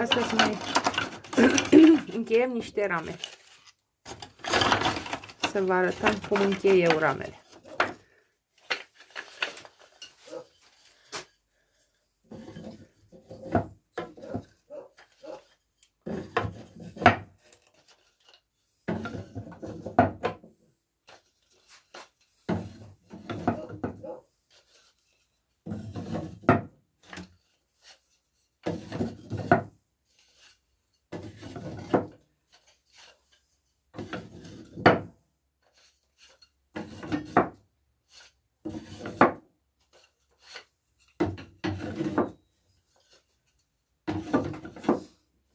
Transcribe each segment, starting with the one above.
Astăzi mai încheiem niște rame. Să vă arătăm cum închei eu ramele.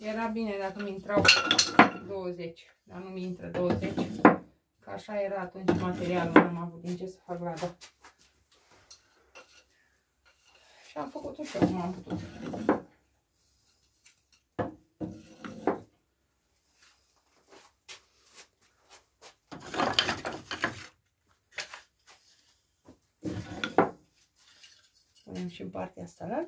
Era bine dacă mi intrau 20, dar nu mi intră 20. Că așa era atunci materialul, nu am avut din ce să fac lada. Și am făcut-o și eu cum am putut. Punem și în partea asta la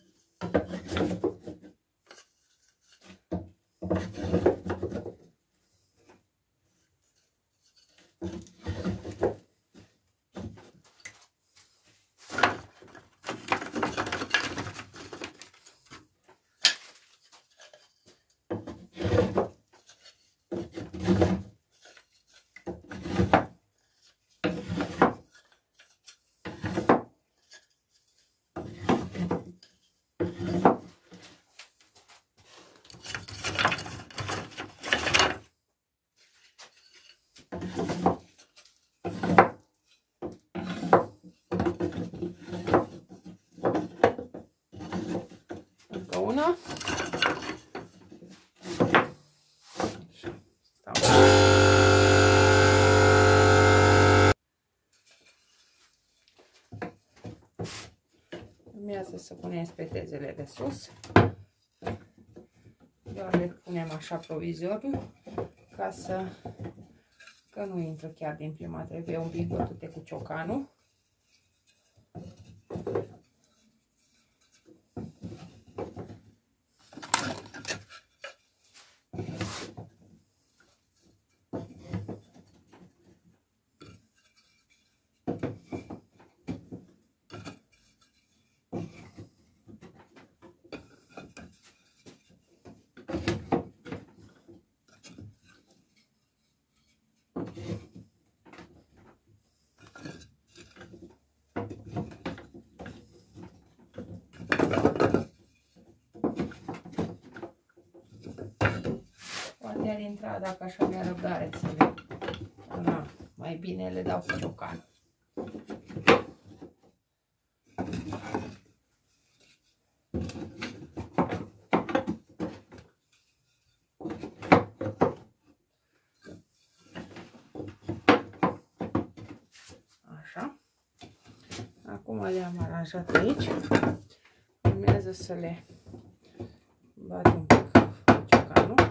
Urmează să punem spetezele de sus. Doar le punem așa provizoriu ca să că nu intră chiar din prima, trebuie un pic bătute cu ciocanul. Poate ar intra dacă aș avea răbdare să le... Na, mai bine le dau cu ciocan. Așa. Acum le-am aranjat aici. Urmează să le bat un pic cu ciocanul.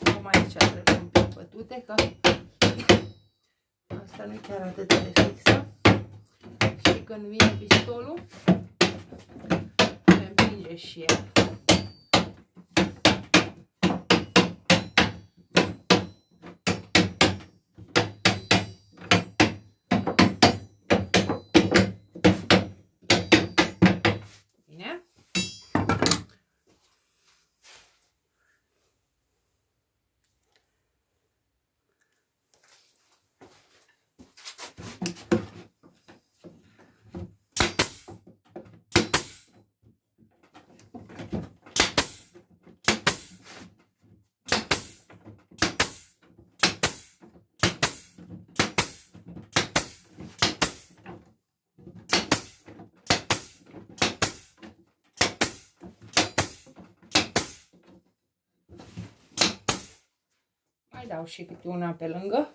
Acum aici trebuie un pic bătute, că asta nu e chiar atât de fixă. Și când vine pistolul, se împinge și el. Bine? Mai dau și câte una pe lângă.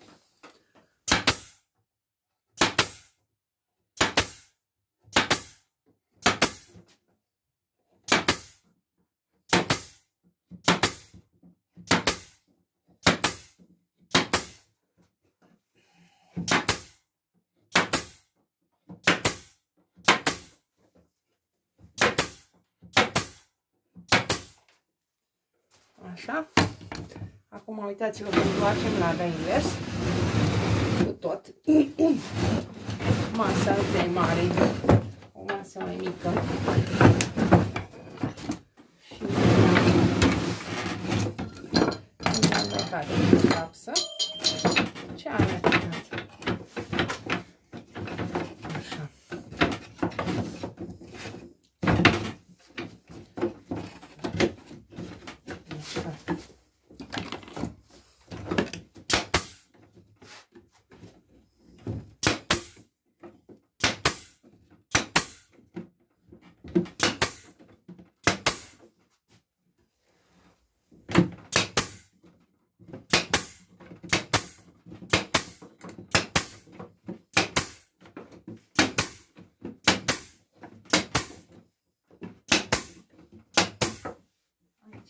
Așa. Acum uitați-vă cum facem la invers. Cu tot. Masa de mare. O masă mai mică. Și am băgat în capsă. Ce am arătat? Așa. Așa.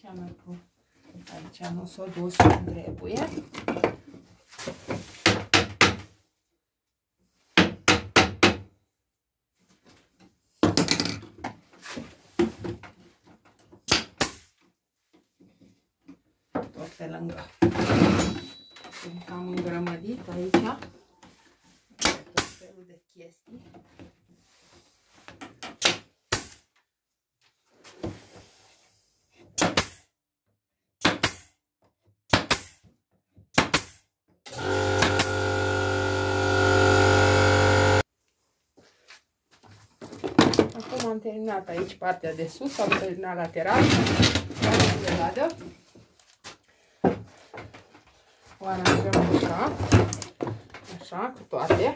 Aici am pus. Aici nu s-a dus cum trebuie. Tot pe lângă. Sunt cam îngrămădit aici. Tot felul de chestii. Acum am terminat aici partea de sus, am terminat lateral, partea de ladă. O aranjăm așa, așa, cu toate.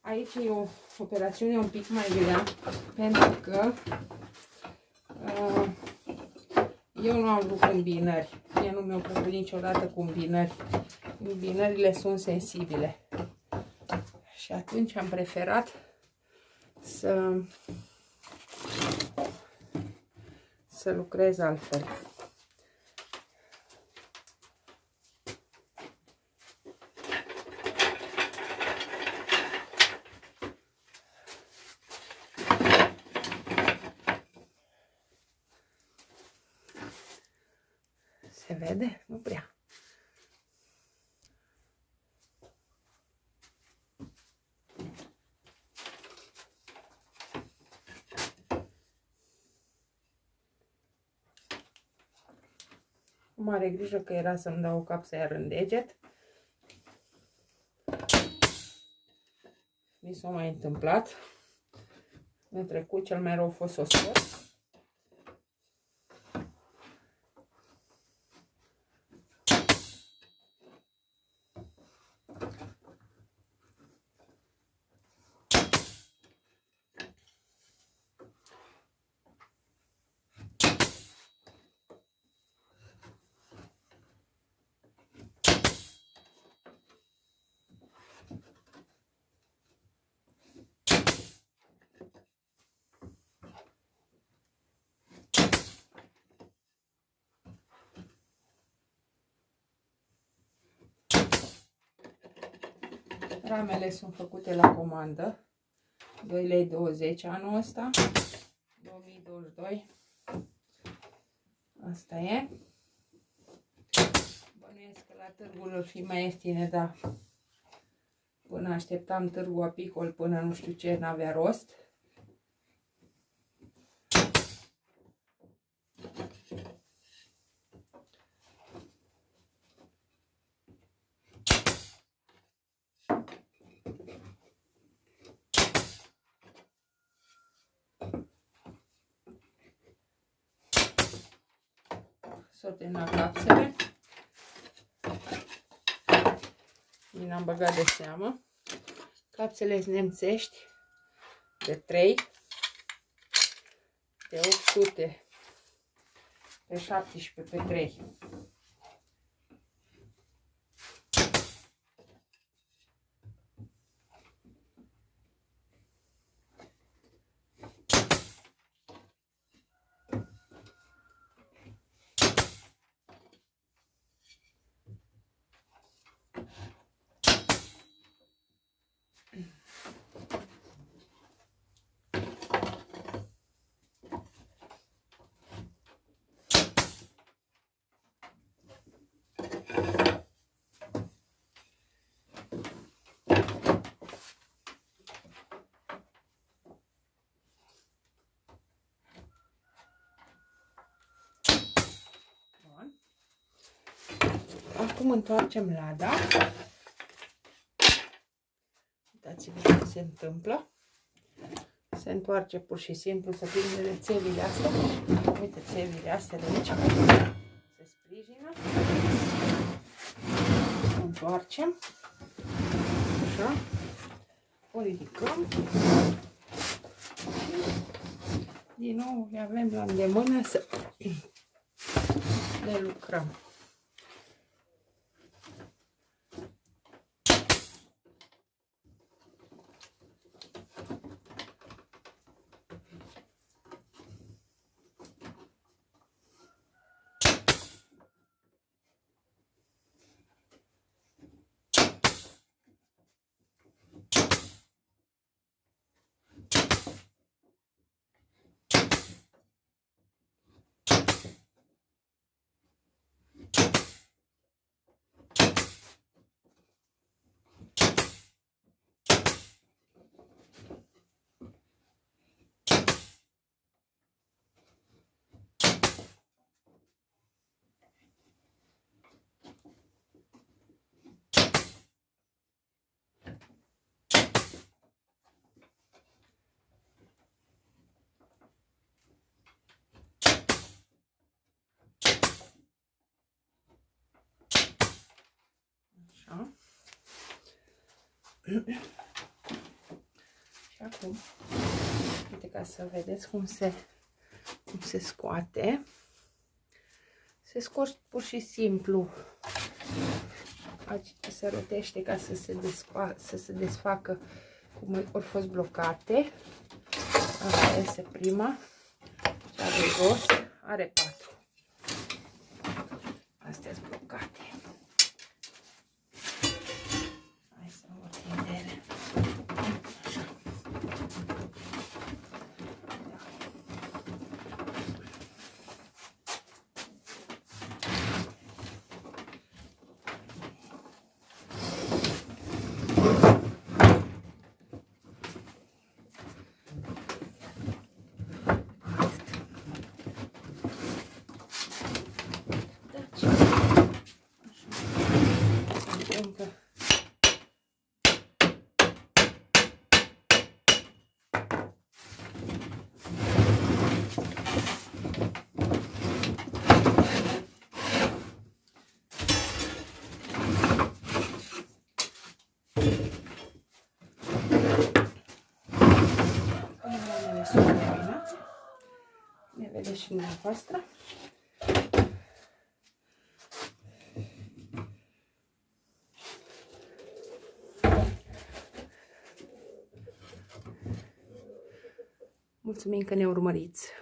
Aici e o operațiune un pic mai grea, pentru că uh, eu nu am vrut combinări. Mie nu mi-au plăcut niciodată combinări. Combinările sunt sensibile. Și atunci am preferat să, să lucrez altfel. Se vede? Nu prea. Mare grijă că era să-mi dau o capsă iar în deget. Mi s-a mai întâmplat. În trecut cel mai rău a fost să o scot. Ramele sunt făcute la comandă. 2 lei 20 anul ăsta. 2022. Asta e. Bănuiesc că la târgul ar fi mai ieftine, dar până așteptam târgul apicol, până nu știu ce, n-avea rost. S-o terminat capsele. Bine am băgat de seamă. Capsele nemțești de 3 de 800 pe 17 pe 3. Acum întoarcem lada. Uitați-vă ce se întâmplă. Se întoarce pur și simplu să prinde țevile astea. Uite țevile astea de aici. Se sprijină. Întoarcem. Așa. O ridicăm. Din nou le avem la îndemână să le lucrăm. Așa. Și acum, uite ca să vedeți cum se, cum se scoate. Se scoate pur și simplu. Aici se rotește ca să se, desfa, să se desfacă cum au fost blocate. Asta este prima. Cea de jos are patru. Astea sunt blocate. Și dumneavoastră. Mulțumim că ne urmăriți!